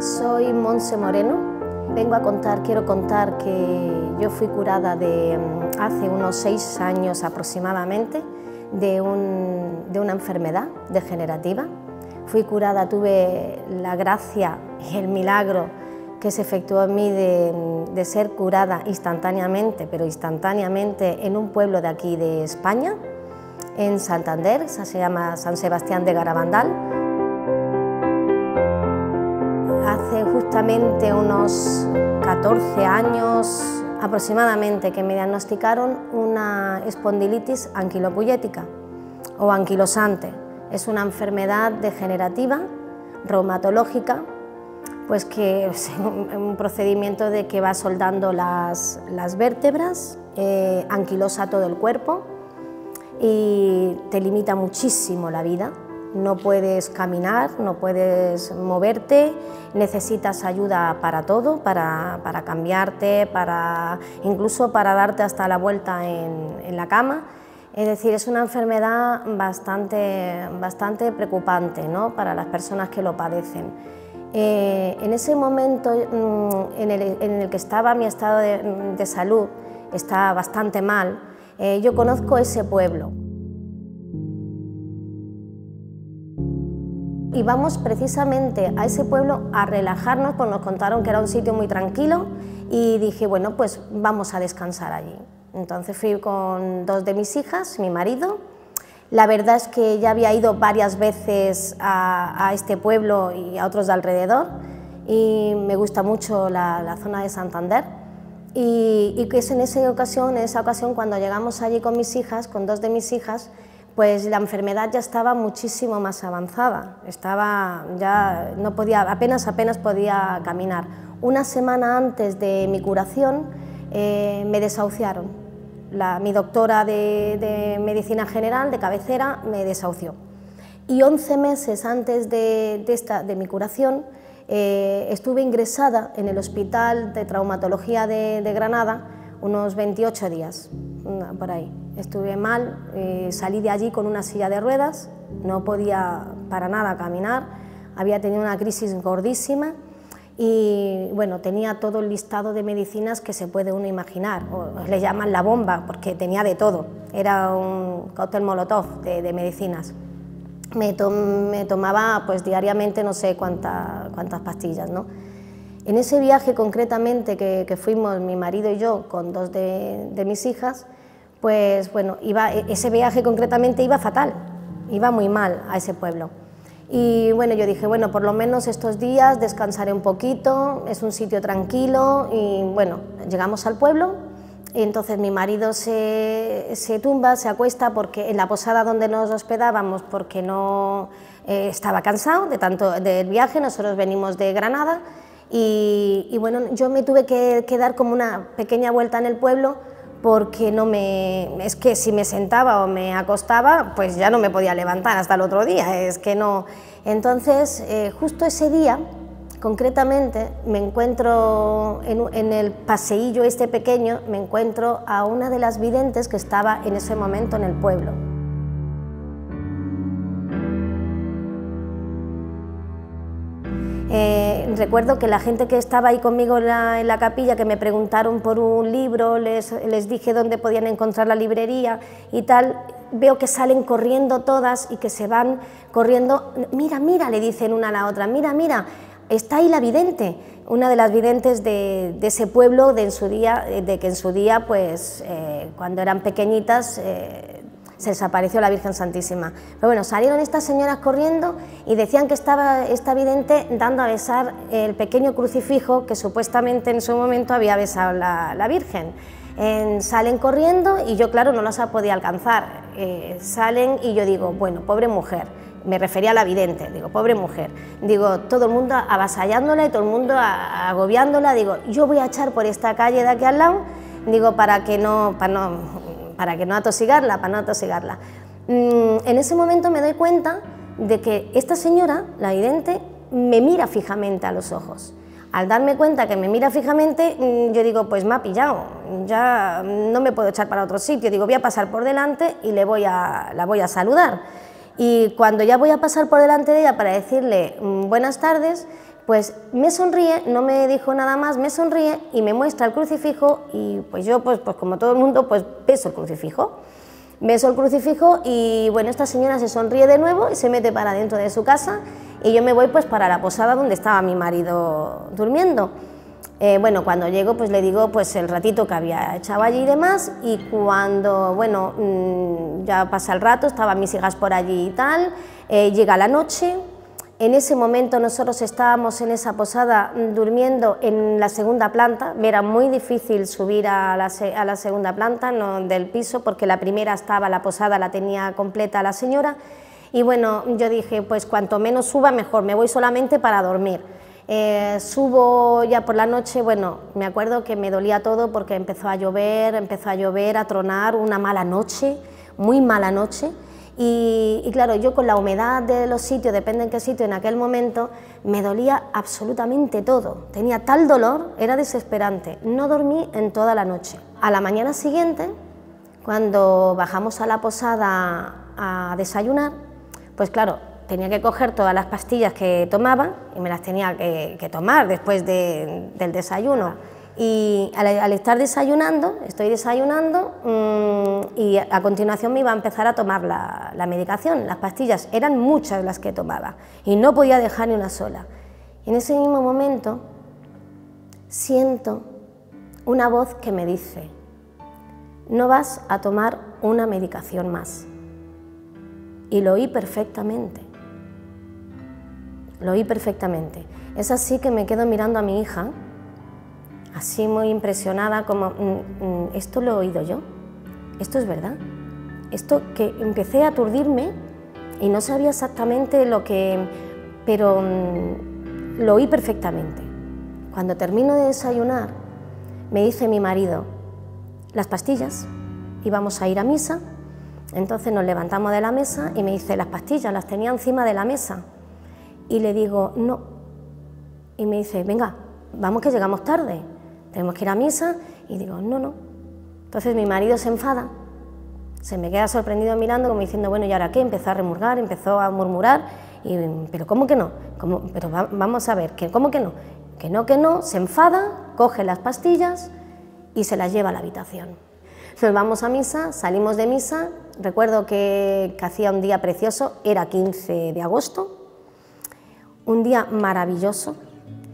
Soy Monse Moreno. Vengo a contar, quiero contar que yo fui curada de mm, hace unos seis años aproximadamente de, de una enfermedad degenerativa. Fui curada, tuve la gracia y el milagro que se efectuó en mí de, de, ser curada instantáneamente, pero instantáneamente en un pueblo de aquí de España, en Santander, se llama San Sebastián de Garabandal. Hace justamente unos 14 años aproximadamente que me diagnosticaron una espondilitis anquilopuyética o anquilosante. Es una enfermedad degenerativa, reumatológica, pues que es un procedimiento de que va soldando las, las vértebras, eh, anquilosa todo el cuerpo y te limita muchísimo la vida no puedes caminar, no puedes moverte, necesitas ayuda para todo, para, cambiarte, para, incluso para darte hasta la vuelta en, la cama. Es decir, es una enfermedad bastante, bastante preocupante ¿no? para las personas que lo padecen. Eh, en ese momento mm, en el, que estaba mi estado de, salud, está bastante mal, eh, yo conozco ese pueblo. Y vamos precisamente a ese pueblo a relajarnos, pues nos contaron que era un sitio muy tranquilo y dije, bueno, pues vamos a descansar allí. Entonces fui con dos de mis hijas, mi marido. La verdad es que ya había ido varias veces a, este pueblo y a otros de alrededor y me gusta mucho la, zona de Santander. Y, y que es en esa ocasión, en esa ocasión cuando llegamos allí con mis hijas, con dos de mis hijas, pues la enfermedad ya estaba muchísimo más avanzada, estaba ya no podía, apenas apenas podía caminar. Una semana antes de mi curación eh, me desahuciaron. mi doctora de, medicina general, de cabecera, me desahució. Y 11 meses antes de, esta, de mi curación eh, estuve ingresada en el Hospital de Traumatología de, de Granada unos 28 días, por ahí estuve mal, eh, salí de allí con una silla de ruedas, no podía para nada caminar, había tenido una crisis gordísima y bueno, tenía todo el listado de medicinas que se puede uno imaginar, o le llaman la bomba porque tenía de todo, era un cóctel molotov de, medicinas. Me, tomaba pues diariamente no sé cuántas pastillas, ¿no? En ese viaje concretamente que, fuimos mi marido y yo con dos de mis hijas, pues bueno, e, ese viaje concretamente iba fatal, iba muy mal a ese pueblo. Y bueno, yo dije, bueno, por lo menos estos días descansaré un poquito, es un sitio tranquilo y bueno, llegamos al pueblo y entonces mi marido se, tumba, se acuesta porque en la posada donde nos hospedábamos porque no eh, estaba cansado de tanto del viaje, nosotros venimos de Granada y, y bueno, yo me tuve que, que dar como una pequeña vuelta en el pueblo porque no me, es que si me sentaba o me acostaba, pues ya no me podía levantar hasta el otro día, es que no. Entonces, eh, justo ese día, concretamente, me encuentro en, en, el paseillo este pequeño, me encuentro a una de las videntes que estaba en ese momento en el pueblo. Eh, recuerdo que la gente que estaba ahí conmigo en la, capilla, que me preguntaron por un libro, les, dije dónde podían encontrar la librería y tal, veo que salen corriendo todas y que se van corriendo, mira, mira, le dicen una a la otra, mira, mira, está ahí la vidente, una de las videntes de, ese pueblo de, en su día, de que en su día, pues eh, cuando eran pequeñitas, eh, desapareció la Virgen Santísima. Pero bueno, salieron estas señoras corriendo y decían que estaba esta vidente dando a besar el pequeño crucifijo que supuestamente en su momento había besado la, la Virgen. salen corriendo y yo, claro, no las podía alcanzar. Eh, salen y yo digo, bueno, pobre mujer, me refería a la vidente, digo, pobre mujer, digo, todo el mundo avasallándola y todo el mundo agobiándola, digo, yo voy a echar por esta calle de aquí al lado, digo, para que no, para no para que no atosigarla, para no atosigarla. Mm, en ese momento me doy cuenta de que esta señora, la vidente, me mira fijamente a los ojos. Al darme cuenta que me mira fijamente, mm, yo digo, pues me ha pillado, ya no me puedo echar para otro sitio, digo, voy a pasar por delante y le voy a, la voy a saludar. Y cuando ya voy a pasar por delante de ella para decirle mm, buenas tardes, pues me sonríe, no me dijo nada más, me sonríe y me muestra el crucifijo y pues yo, pues, pues como todo el mundo, pues beso el crucifijo. Beso el crucifijo y bueno, esta señora se sonríe de nuevo y se mete para dentro de su casa y yo me voy pues para la posada donde estaba mi marido durmiendo. Eh, bueno, cuando llego pues le digo pues el ratito que había echado allí y demás y cuando, bueno, mm, ya pasa el rato, estaban mis hijas por allí y tal, eh, llega la noche, en ese momento nosotros estábamos en esa posada durmiendo en la segunda planta, me era muy difícil subir a la, segunda planta no, del piso porque la primera estaba, la posada la tenía completa la señora. Y bueno, yo dije pues cuanto menos suba mejor, me voy solamente para dormir. Eh, subo ya por la noche, bueno, me acuerdo que me dolía todo porque empezó a llover, empezó a llover, a tronar, una mala noche, muy mala noche y, claro, yo con la humedad de los sitios, depende en qué sitio, en aquel momento me dolía absolutamente todo. Tenía tal dolor, era desesperante. No dormí en toda la noche. A la mañana siguiente, cuando bajamos a la posada a desayunar, pues claro, tenía que coger todas las pastillas que tomaba y me las tenía que, tomar después del desayuno. Y al, estar desayunando, estoy desayunando mm, y a, continuación me iba a empezar a tomar la, medicación, las pastillas, eran muchas las que tomaba y no podía dejar ni una sola. en ese mismo momento siento una voz que me dice, no vas a tomar una medicación más. Y lo oí perfectamente, lo oí perfectamente. Es así que me quedo mirando a mi hija, así muy impresionada, como, mm, mm, ¿esto lo he oído yo? ¿Esto es verdad? Esto que empecé a aturdirme y no sabía exactamente lo que... pero mm, lo oí perfectamente. Cuando termino de desayunar, me dice mi marido, las pastillas, íbamos a ir a misa, entonces nos levantamos de la mesa y me dice, las pastillas las tenía encima de la mesa. Y le digo, no. Y me dice, venga, vamos que llegamos tarde tenemos que ir a misa y digo, no, no. Entonces mi marido se enfada, se me queda sorprendido mirando como diciendo, bueno, ¿y ahora qué? Empezó a remurgar, empezó a murmurar, y, pero ¿cómo que no? ¿Cómo? Pero vamos a ver, ¿que, ¿cómo que no? Que no, que no, se enfada, coge las pastillas y se las lleva a la habitación. Nos vamos a misa, salimos de misa, recuerdo que, que hacía un día precioso, era 15 de agosto, un día maravilloso,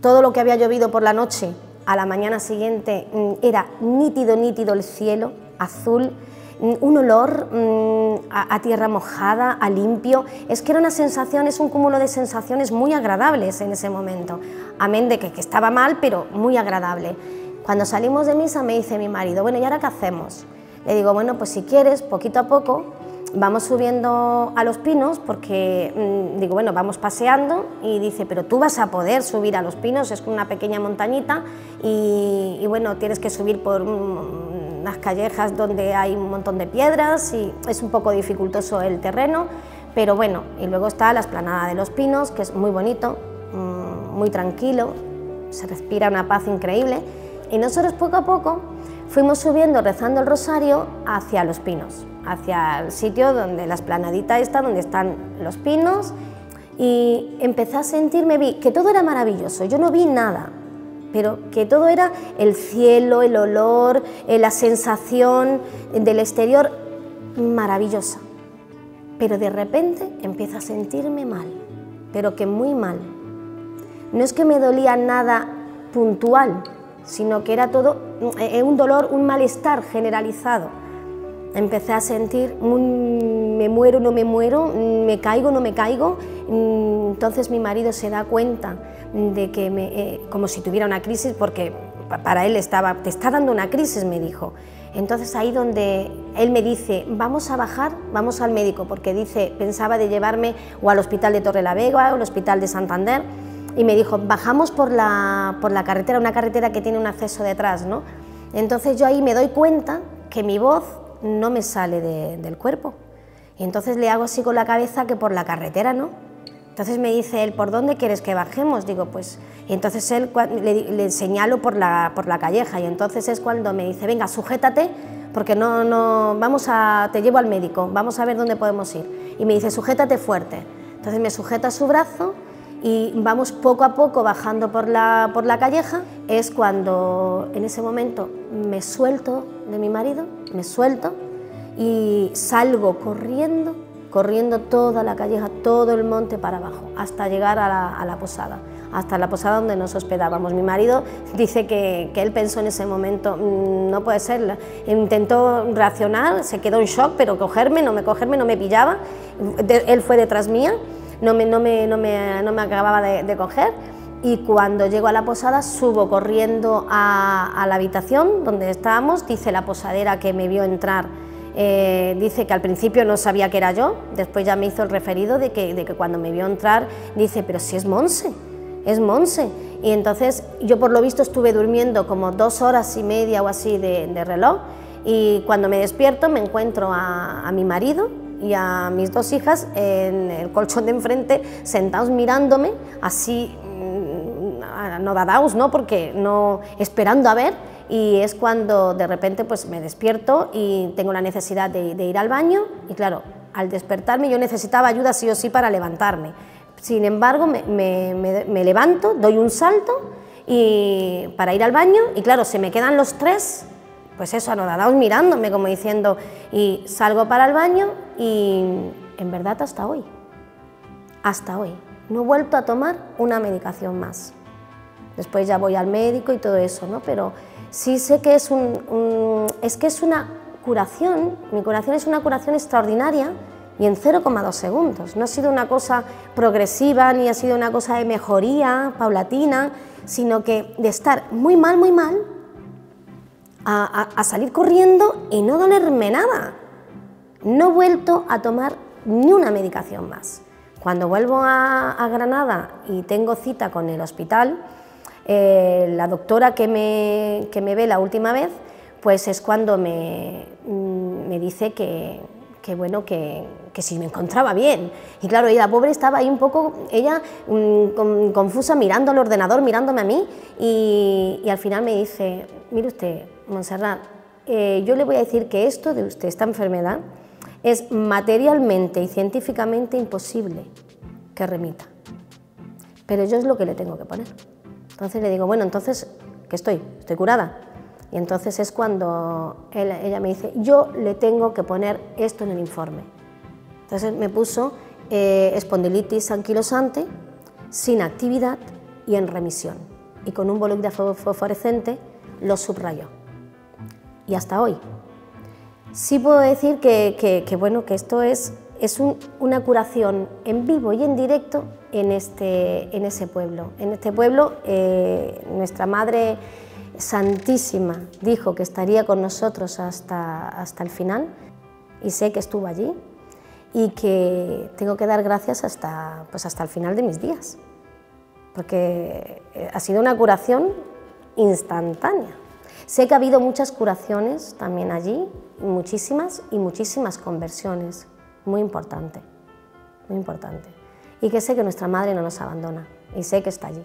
todo lo que había llovido por la noche a la mañana siguiente mm, era nítido, nítido el cielo, azul, mm, un olor mm, a, tierra mojada, a limpio. Es que era una sensación, es un cúmulo de sensaciones muy agradables en ese momento. Amén de que, que estaba mal, pero muy agradable. Cuando salimos de misa me dice mi marido, bueno, ¿y ahora qué hacemos? Le digo, bueno, pues si quieres, poquito a poco, vamos subiendo a los pinos porque mm, digo, bueno, vamos paseando y dice, pero tú vas a poder subir a los pinos, es una pequeña montañita y, bueno, tienes que subir por unas callejas donde hay un montón de piedras y es un poco dificultoso el terreno, pero bueno, y luego está la esplanada de los pinos, que es muy bonito, mm, muy tranquilo, se respira una paz increíble y nosotros poco a poco fuimos subiendo rezando el rosario hacia los pinos hacia el sitio donde la esplanadita está, donde están los pinos, y empecé a sentirme, vi que todo era maravilloso, yo no vi nada, pero que todo era el cielo, el olor, eh, la sensación del exterior maravillosa. Pero de repente empiezo a sentirme mal, pero que muy mal. No es que me dolía nada puntual, sino que era todo eh, un dolor, un malestar generalizado empecé a sentir me muero, no me muero, me caigo, no me caigo. Entonces mi marido se da cuenta de que, me, eh, como si tuviera una crisis, porque para él estaba, te está dando una crisis, me dijo. Entonces ahí donde él me dice, vamos a bajar, vamos al médico, porque dice, pensaba de llevarme o al hospital de Torre la Vega o al hospital de Santander, y me dijo, bajamos por la, por la carretera, una carretera que tiene un acceso detrás, ¿no? Entonces yo ahí me doy cuenta que mi voz no me sale del cuerpo. Y entonces le hago así con la cabeza que por la carretera, ¿no? Entonces me dice él, ¿por dónde quieres que bajemos? Digo, pues... Y entonces él le, señalo por la, por la calleja y entonces es cuando me dice, venga, sujétate porque no, no, vamos a, te llevo al médico, vamos a ver dónde podemos ir. Y me dice, sujétate fuerte. Entonces me sujeta su brazo y vamos poco a poco bajando por la, por la calleja, es cuando en ese momento me suelto de mi marido, me suelto y salgo corriendo, corriendo toda la calleja, todo el monte para abajo, hasta llegar a la, posada, hasta la posada donde nos hospedábamos. Mi marido dice que, que él pensó en ese momento, mm, no puede ser, intentó reaccionar, se quedó en shock, pero cogerme, no me cogerme, no me pillaba, él fue detrás mía no me, no me, no me, no me acababa de, coger y cuando llego a la posada subo corriendo a, la habitación donde estábamos, dice la posadera que me vio entrar, eh, dice que al principio no sabía que era yo, después ya me hizo el referido de que, de cuando me vio entrar dice, pero si es Monse, es Monse. Y entonces yo por lo visto estuve durmiendo como dos horas y media o así de, reloj. Y cuando me despierto me encuentro a, mi marido y a mis dos hijas en el colchón de enfrente sentados mirándome así no dadaos, ¿no? Porque no esperando a ver y es cuando de repente pues me despierto y tengo la necesidad de, ir al baño y claro, al despertarme yo necesitaba ayuda sí o sí para levantarme. Sin embargo, me, levanto, doy un salto y para ir al baño y claro, se me quedan los tres pues eso, anodadados mirándome, como diciendo, y salgo para el baño y en verdad hasta hoy, hasta hoy, no he vuelto a tomar una medicación más. Después ya voy al médico y todo eso, ¿no? Pero sí sé que es, un, es que es una curación, mi curación es una curación extraordinaria y en 0,2 segundos. No ha sido una cosa progresiva ni ha sido una cosa de mejoría paulatina, sino que de estar muy mal, muy mal, a, salir corriendo y no dolerme nada. No he vuelto a tomar ni una medicación más. Cuando vuelvo a, Granada y tengo cita con el hospital, eh, la doctora que me, que me, ve la última vez, pues es cuando me, mm, me dice que, que bueno, que, que, si me encontraba bien. Y claro, ella, la pobre estaba ahí un poco, ella mm, confusa mirando al ordenador, mirándome a mí, y, al final me dice, mire usted, Montserrat, eh, yo le voy a decir que esto de usted, esta enfermedad, es materialmente y científicamente imposible que remita. Pero yo es lo que le tengo que poner. Entonces le digo, bueno, entonces, ¿qué estoy? ¿Estoy curada? Y entonces es cuando ella me dice, yo le tengo que poner esto en el informe. Entonces me puso eh, espondilitis anquilosante, sin actividad y en remisión. Y con un bolígrafo fosforescente lo subrayó y hasta hoy. Sí puedo decir que, bueno, que esto es, es una curación en vivo y en directo en, este, en ese pueblo. En este pueblo eh, nuestra Madre Santísima dijo que estaría con nosotros hasta, hasta el final y sé que estuvo allí y que tengo que dar gracias hasta, pues hasta el final de mis días, porque ha sido una curación instantánea. Sé que ha habido muchas curaciones también allí, muchísimas y muchísimas conversiones, muy importante, muy importante. Y que sé que nuestra Madre no nos abandona y sé que está allí.